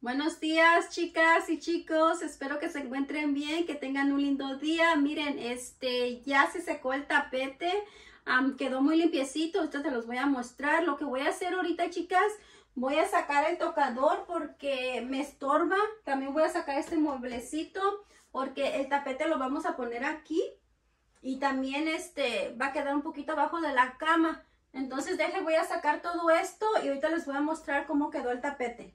Buenos días chicas y chicos, espero que se encuentren bien, que tengan un lindo día. Miren, este ya se secó el tapete, quedó muy limpiecito, esto te los voy a mostrar. Lo que voy a hacer ahorita chicas, voy a sacar el tocador porque me estorba. También voy a sacar este mueblecito porque el tapete lo vamos a poner aquí y también este va a quedar un poquito abajo de la cama. Entonces deje, voy a sacar todo esto y ahorita les voy a mostrar cómo quedó el tapete.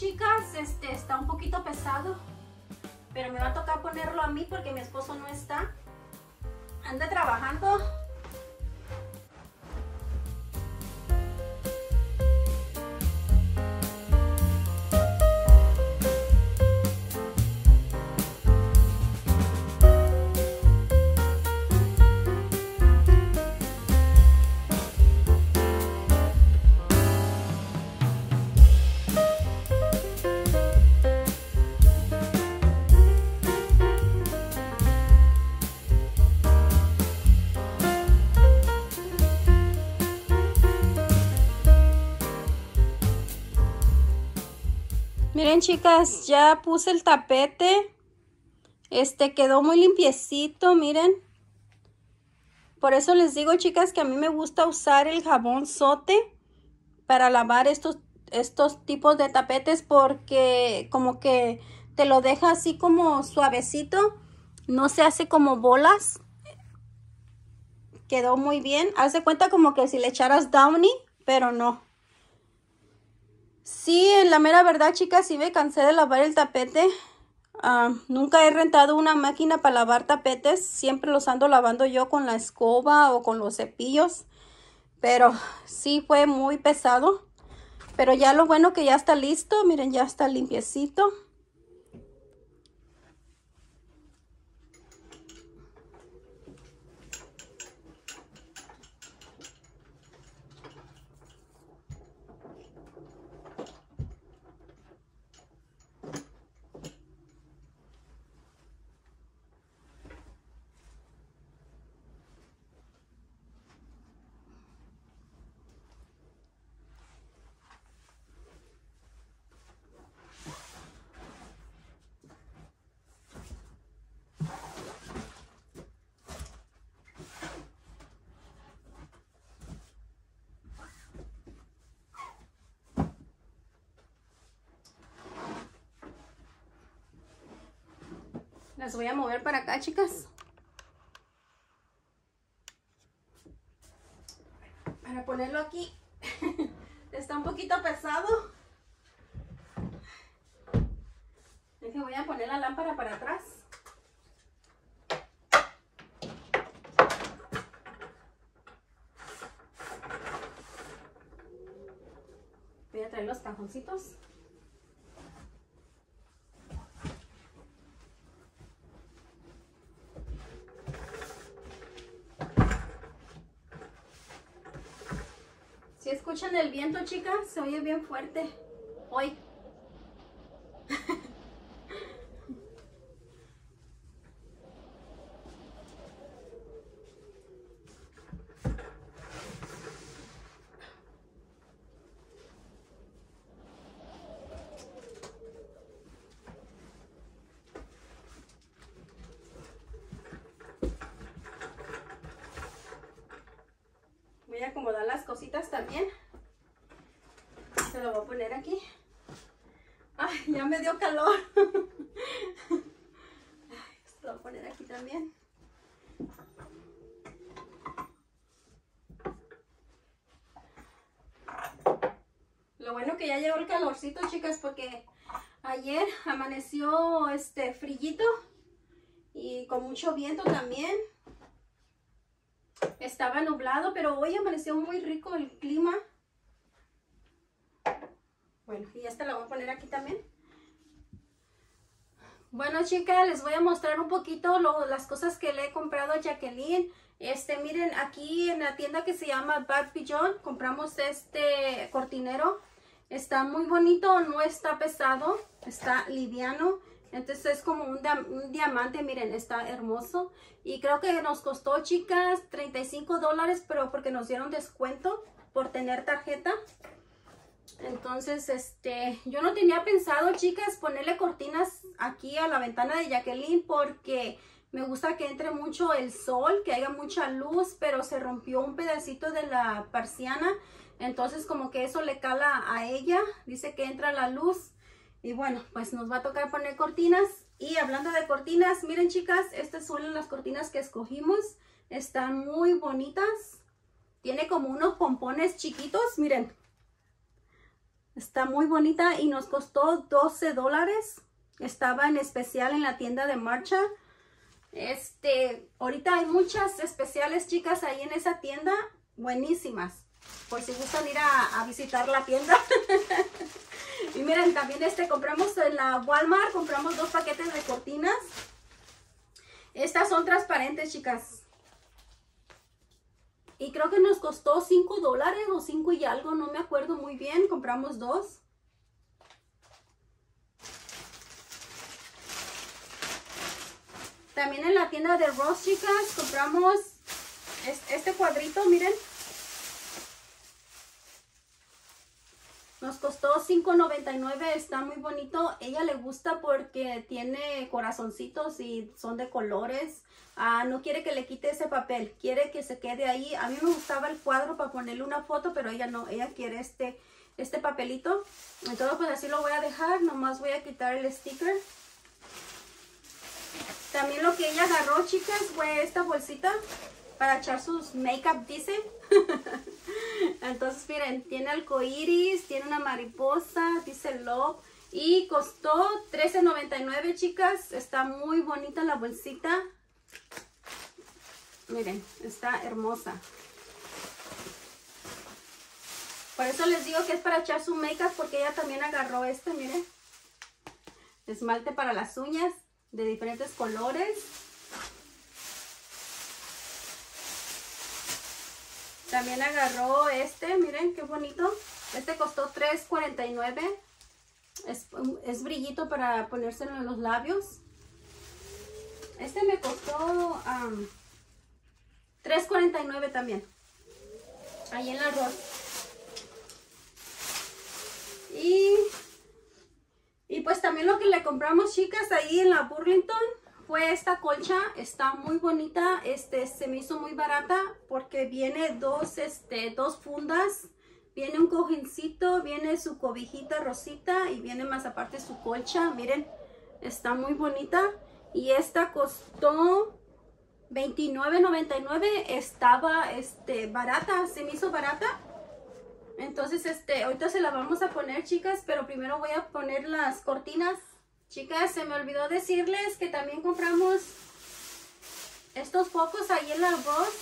Chicas, este está un poquito pesado, pero me va a tocar ponerlo a mí porque mi esposo no está. Anda trabajando Miren chicas, ya puse el tapete. Este quedó muy limpiecito, miren. Por eso les digo chicas que a mí me gusta usar el jabón sote para lavar estos, estos tipos de tapetes porque como que te lo deja así como suavecito. No se hace como bolas. Quedó muy bien. Haz de cuenta como que si le echaras Downy, pero no. Sí, en la mera verdad, chicas, sí me cansé de lavar el tapete. Ah, nunca he rentado una máquina para lavar tapetes. Siempre los ando lavando yo con la escoba o con los cepillos. Pero sí fue muy pesado. Pero ya lo bueno que ya está listo. Miren, ya está limpiecito. Las voy a mover para acá, chicas. Para ponerlo aquí. Está un poquito pesado. que voy a poner la lámpara para atrás. Voy a traer los cajoncitos. Escuchan el viento, chicas? Se oye bien fuerte hoy. Voy a acomodar las cositas también. Se lo voy a poner aquí. Ay, ya me dio calor. Lo voy a poner aquí también. Lo bueno que ya llegó el calorcito, chicas, porque ayer amaneció este frillito y con mucho viento también. estaba nublado, pero hoy amaneció muy rico el clima. Bueno, y esta la voy a poner aquí también. Bueno, chicas, les voy a mostrar un poquito las cosas que le he comprado a Jacqueline. Este, miren, aquí en la tienda que se llama Bad Pigeon, compramos este cortinero. Está muy bonito, no está pesado, está liviano. Entonces es como un, un, diamante, miren, está hermoso. Y creo que nos costó, chicas, 35 dólares, pero porque nos dieron descuento por tener tarjeta. Entonces, este, yo no tenía pensado, chicas, ponerle cortinas aquí a la ventana de Jacqueline porque me gusta que entre mucho el sol, que haya mucha luz, pero se rompió un pedacito de la persiana. Entonces, como que eso le cala a ella. Dice que entra la luz. Y bueno, pues nos va a tocar poner cortinas. Y hablando de cortinas, miren chicas, estas son las cortinas que escogimos. Están muy bonitas. Tiene como unos pompones chiquitos, miren. Está muy bonita y nos costó 12 dólares. Estaba en especial en la tienda de marcha. Este, ahorita hay muchas especiales, chicas, ahí en esa tienda. Buenísimas. Por si gustan ir a, visitar la tienda. y miren, también este, compramos en la Walmart, compramos dos paquetes de cortinas. Estas son transparentes, chicas. Y creo que nos costó 5 dólares o 5 y algo, no me acuerdo muy bien. Compramos dos. También en la tienda de Ross, chicas, compramos este cuadrito, miren. Nos costó $5.99, está muy bonito. Ella le gusta porque tiene corazoncitos y son de colores. Ah, no quiere que le quite ese papel, quiere que se quede ahí. A mí me gustaba el cuadro para ponerle una foto, pero ella no, ella quiere este, este papelito. Entonces pues así lo voy a dejar, nomás voy a quitar el sticker. También lo que ella agarró, chicas, fue esta bolsita para echar sus makeup, dice. Entonces, miren, tiene arcoiris, tiene una mariposa, dice love. Y costó $13.99, chicas. Está muy bonita la bolsita. Miren, está hermosa. Por eso les digo que es para echar su makeup porque ella también agarró este, miren. Esmalte para las uñas de diferentes colores. También agarró este, miren qué bonito. Este costó $3.49. Es, es brillito para ponérselo en los labios. Este me costó $3.49 también. Ahí en la arroz. Y, y pues también lo que le compramos, chicas, ahí en la Burlington fue esta colcha, está muy bonita, este se me hizo muy barata porque viene dos, este, dos fundas, viene un cojincito, viene su cobijita rosita y viene más aparte su colcha, miren, está muy bonita y esta costó $29.99, estaba este, barata, se me hizo barata. Entonces, este, ahorita se la vamos a poner, chicas, pero primero voy a poner las cortinas Chicas, se me olvidó decirles que también compramos estos focos ahí en la voz.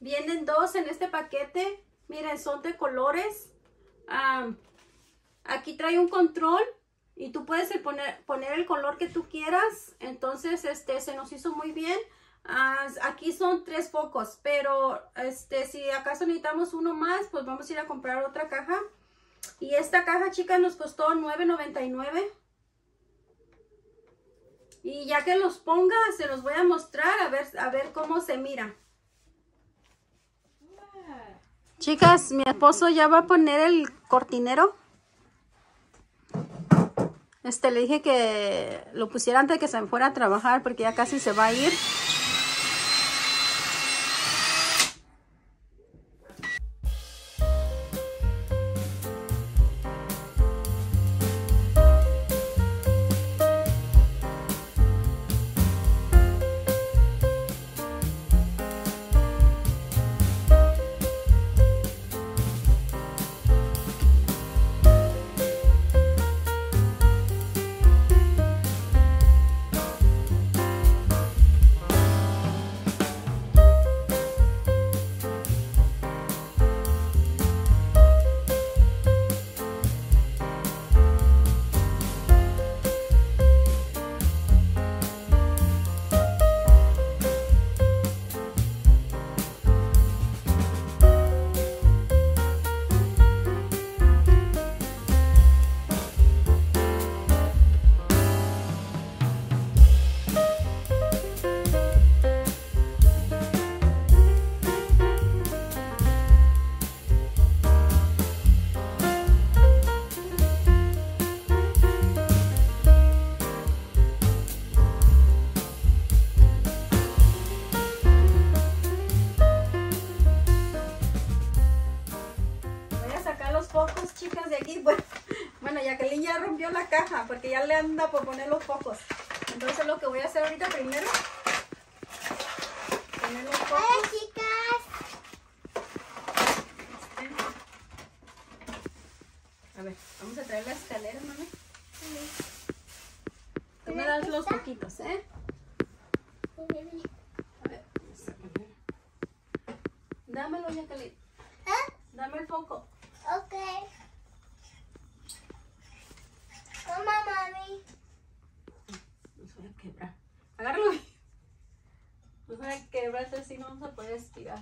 Vienen dos en este paquete. Miren, son de colores. aquí trae un control y tú puedes poner, el color que tú quieras. Entonces, este, se nos hizo muy bien. Aquí son tres focos, pero este, si acaso necesitamos uno más, pues vamos a ir a comprar otra caja. Y esta caja, chicas, nos costó $9.99. Y ya que los ponga, se los voy a mostrar a ver, a ver cómo se mira. Chicas, mi esposo ya va a poner el cortinero. Este, le dije que lo pusiera antes de que se fuera a trabajar porque ya casi se va a ir. Porque ya le anda por poner los focos. Entonces lo que voy a hacer ahorita primero, poner los focos. Hola chicas. A ver, vamos a traer la escalera, mami. Tú me das los poquitos, ¿eh? A ver, vamos a poner. Dámelo, Jacqueline. ¿Eh? Dame el foco. Ok. Toma, mami. Nos voy a quebrar. Agárralo bien. Nos a quebrar, así no a poder estirar.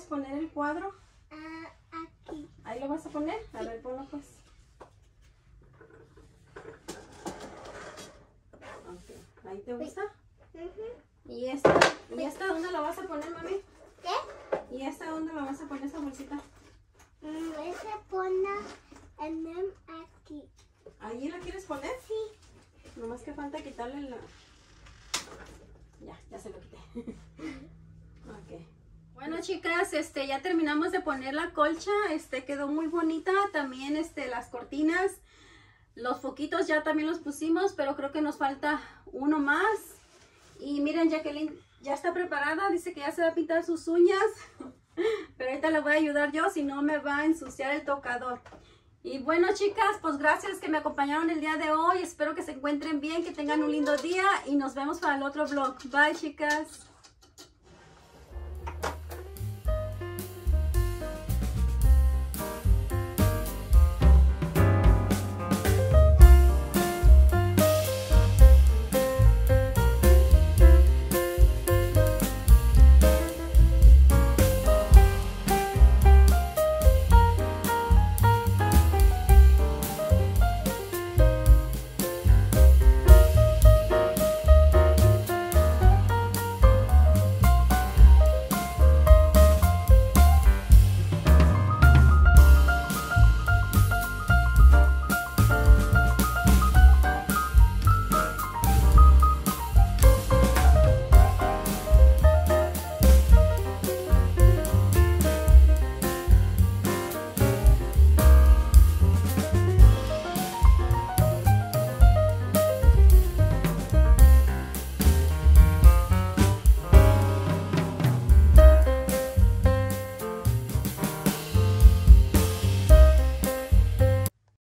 ¿Dónde quieres poner el cuadro? Ah, aquí. Ahí lo vas a poner. A ver, ponlo pues. ¿Ahí te gusta? ¿Y esta? ¿Y esta dónde la vas a poner, mami? ¿Qué? ¿Y esta dónde la vas a poner esa bolsita? Mm, ese pone en el aquí. ¿Ahí la quieres poner? Sí. Nomás que falta quitarle la... Ya, ya se lo quité. chicas, este, ya terminamos de poner la colcha. Este, quedó muy bonita. También, este, las cortinas. Los foquitos ya también los pusimos, pero creo que nos falta uno más. Y miren, Jacqueline ya está preparada. Dice que ya se va a pintar sus uñas. Pero ahorita le voy a ayudar yo, si no me va a ensuciar el tocador. Y bueno, chicas, pues gracias que me acompañaron el día de hoy. Espero que se encuentren bien, que tengan un lindo día y nos vemos para el otro vlog. Bye, chicas.